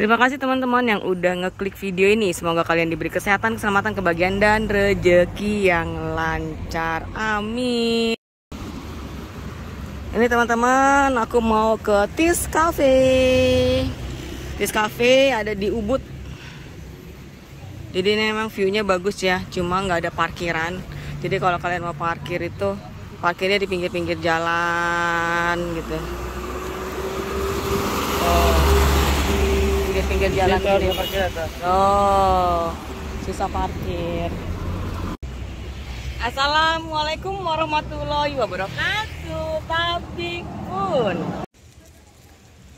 Terima kasih teman-teman yang udah ngeklik video ini. Semoga kalian diberi kesehatan, keselamatan, kebahagiaan, dan rezeki yang lancar. Amin. Ini teman-teman, aku mau ke Tis Cafe. Tis Cafe ada di Ubud. Jadi ini memang view-nya bagus ya, cuma nggak ada parkiran. Jadi kalau kalian mau parkir itu parkirnya di pinggir-pinggir jalan gitu. Oh pinggir-pinggir jalan gitu. Parkir oh, susah parkir. Assalamualaikum warahmatullahi wabarakatuh. Tabik pun.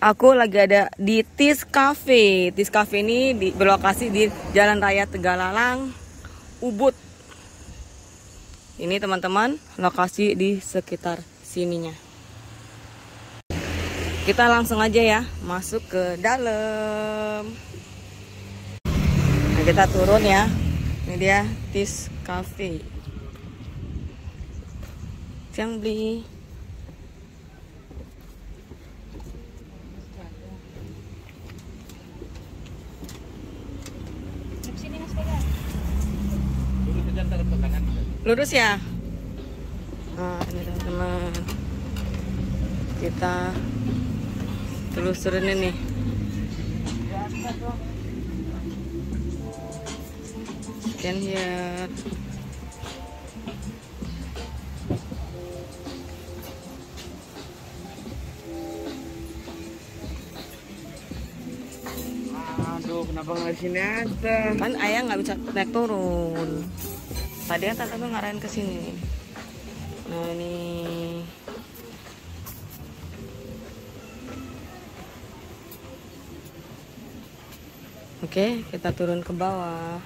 Aku lagi ada di Tis Cafe. Tis Cafe ini di, berlokasi di Jalan Raya Tegalalang, Ubud. Ini teman-teman, lokasi di sekitar sininya kita langsung aja ya masuk ke dalam. Nah, kita turun ya. Ini dia Tis Cafe yang beli lurus ya? Nah ini teman-teman kita telusurin ini scan here Aduh, kenapa nggak sini aja? Kan ayah nggak bisa naik turun. Tadi kan tante tuh ngarahin ke sini. Nah ini Oke, kita turun ke bawah.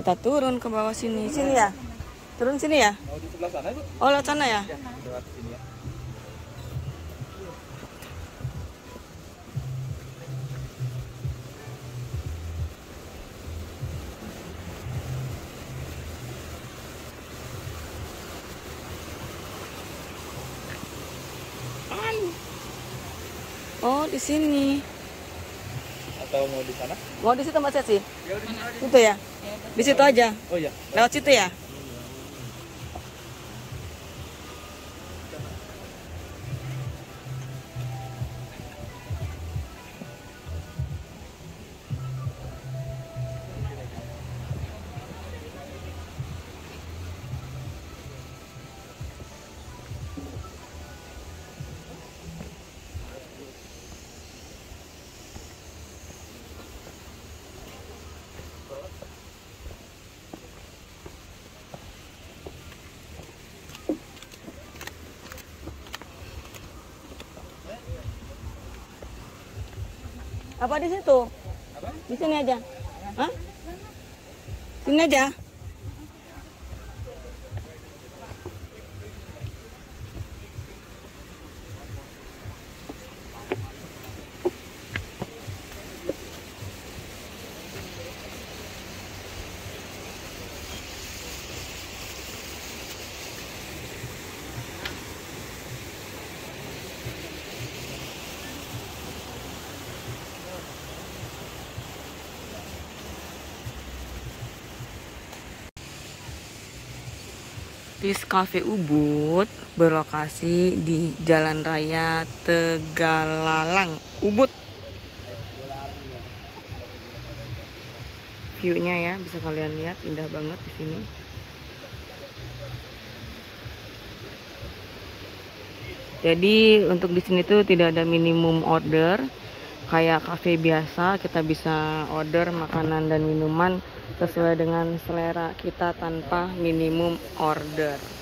Kita turun ke bawah sini. Sini ya? Turun sini ya? Oh di sebelah sana? Oh lewat sana ya? Ya, lewat sini ya. Oh di sini. Atau mau di sana? Mau di situ Mbak Ceci? Ya di sana aja. Itu ya? Di situ aja. Oh iya. Lewat situ ya? Apa di situ? Di sini aja. Hah? Sini aja. Tis Cafe Ubud berlokasi di Jalan Raya Tegalalang, Ubud. View-nya ya, bisa kalian lihat indah banget di sini. Jadi untuk di sini tuh tidak ada minimum order kayak kafe biasa kita bisa order makanan dan minuman sesuai dengan selera kita tanpa minimum order.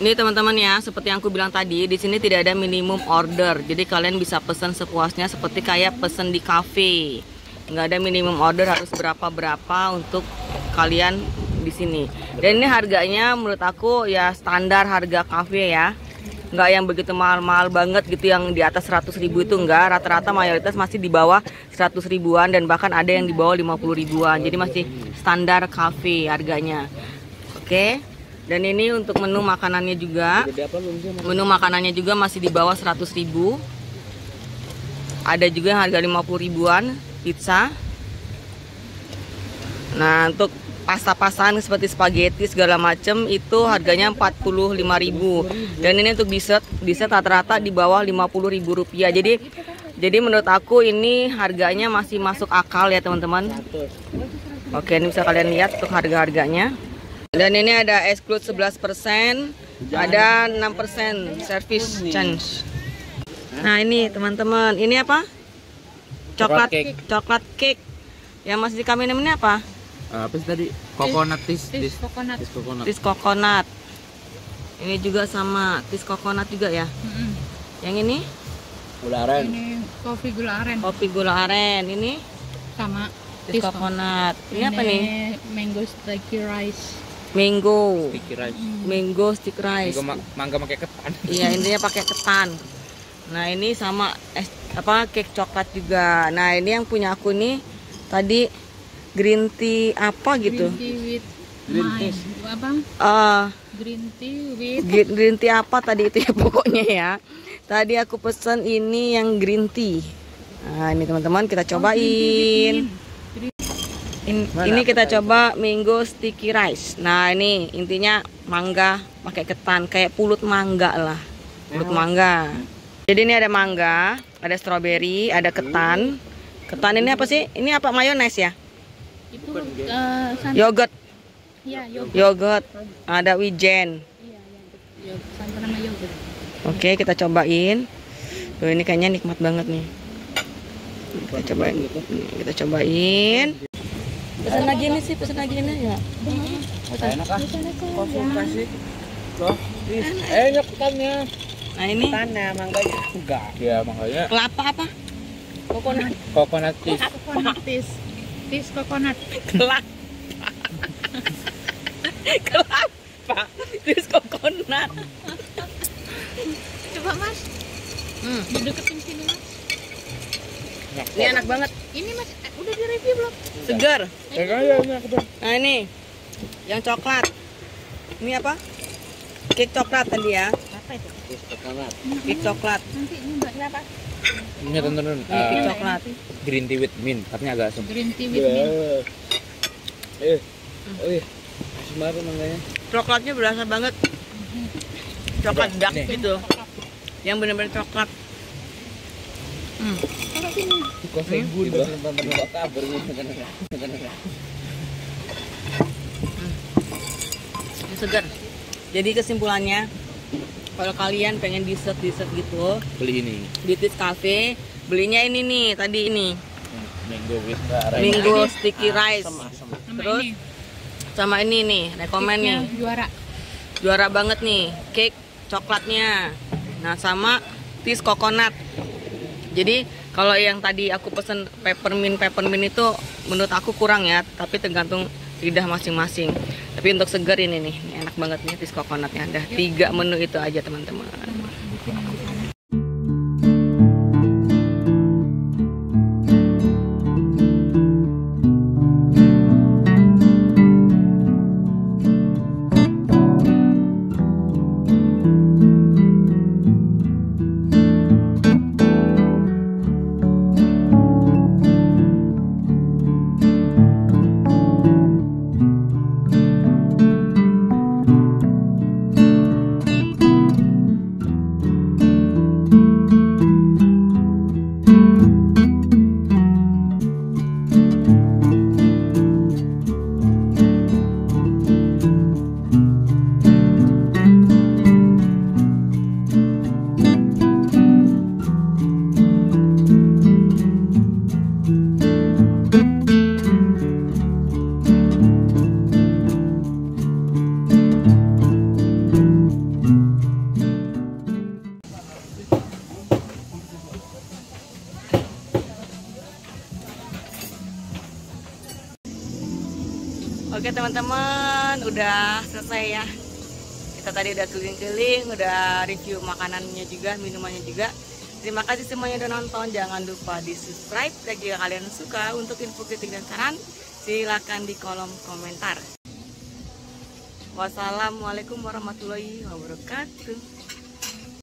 Ini teman-teman ya, seperti yang aku bilang tadi, di sini tidak ada minimum order. Jadi kalian bisa pesan sepuasnya seperti kayak pesan di cafe. Nggak ada minimum order harus berapa-berapa untuk kalian di sini. Dan ini harganya menurut aku ya standar harga cafe ya. Nggak yang begitu mahal-mahal banget gitu yang di atas 100 ribu itu enggak. Rata-rata mayoritas masih di bawah 100 ribuan dan bahkan ada yang di bawah 50 ribuan. Jadi masih standar cafe harganya. Oke. Dan ini untuk menu makanannya juga. Menu makanannya juga masih di bawah 100 ribu. Ada juga yang harga 50 ribuan pizza. Nah, untuk pasta-pastaan seperti spaghetti segala macam itu harganya 45.000. Dan ini untuk dessert, dessert rata-rata di bawah 50.000 rupiah. Jadi jadi menurut aku ini harganya masih masuk akal ya, teman-teman. Oke, ini bisa kalian lihat untuk harga-harganya. Dan ini ada exclude 11%, ada 6% service change. Nah, ini teman-teman, ini apa? Coklat Coklat cake. Coklat cake. Yang masih di kami ini apa? apa sih tadi? Coconut tis, Tis tis, coconut. tis coconut. Tis coconut. Ini juga sama tis coconut juga ya. Mm-mm. Yang ini Udara. Ini kopi gula aren kopi gula aren. Ini sama tis coconut. Ini apa nih? Mango sticky rice. Mango. Sticky rice. Mango stick rice. Mangga, ma- mangga pakai ketan. Iya, intinya pakai ketan. Nah, ini sama es apa cake coklat juga. Nah, ini yang punya aku nih tadi green tea apa gitu. Green tea with Green mine. Apa? Eh, Green tea with Green, green tea apa tadi itu ya pokoknya ya. Tadi aku pesen ini yang green tea. Nah, ini teman-teman kita cobain. In- ini kita coba mango sticky rice. Nah, ini intinya mangga pakai ketan kayak pulut mangga lah. Pulut mangga. Jadi ini ada mangga, ada strawberry, ada ketan. Ketan ini apa sih? Ini apa mayones ya? itu eh, san- Yogurt, ya yogurt. yogurt. Ada wijen. Iya, ya, yogurt. Santan sama yogurt. Oke, kita cobain. Tuh, ini kayaknya nikmat banget nih. Kita cobain. Nih, Kita cobain. Pesan lagi nih sih, pesan lagi nih ya. Enak ah. Konsultasi. Loh, tis. Eh, enak ketannya. Nah, ini Ketannya, mangganya. Enggak. Ya, mangganya kelapa apa? Coconut. coconut tis. Coconut tis. Tis coconut. Kelapa. kelapa. Terus coconut. Coba Mas, Hmm, dideketin sini Mas. Ini enak banget. Ini Mas, eh, udah direview belum? Segar. Ya, ya. Nah, ini yang coklat. Ini apa? Cake coklat tadi ya. Apa itu? Tis coconut. Cake coklat. Nanti nyoba kenapa? Ini tonton Ini cake coklat. green tea with mint. Katanya agak asam. Green tea with mint. Eh. Eh. Asam banget mangganya. Coklatnya berasa banget. Coklat dark gitu. Yang benar-benar coklat. Hmm. Kok segar. Jadi kesimpulannya, kalau kalian pengen dessert dessert gitu Beli ini di Tis Cafe, belinya ini nih tadi ini Mango with rice Mango sticky rice. Asam-asam Sama Terus ini. sama ini nih, rekomen nih. Juara. Juara banget nih, cake coklatnya. Nah, sama tis coconut. Jadi kalau yang tadi aku pesen peppermint peppermint itu menurut aku kurang ya, tapi tergantung lidah masing-masing. Tapi untuk segar ini nih, enak banget nih tis coconutnya. Ada tiga menu itu aja teman-teman. Oke teman-teman, udah selesai ya. Kita tadi udah keliling-keliling, udah review makanannya juga, minumannya juga. Terima kasih semuanya udah nonton. Jangan lupa di subscribe dan jika kalian suka untuk info kritik dan saran, silakan di kolom komentar. Wassalamualaikum warahmatullahi wabarakatuh.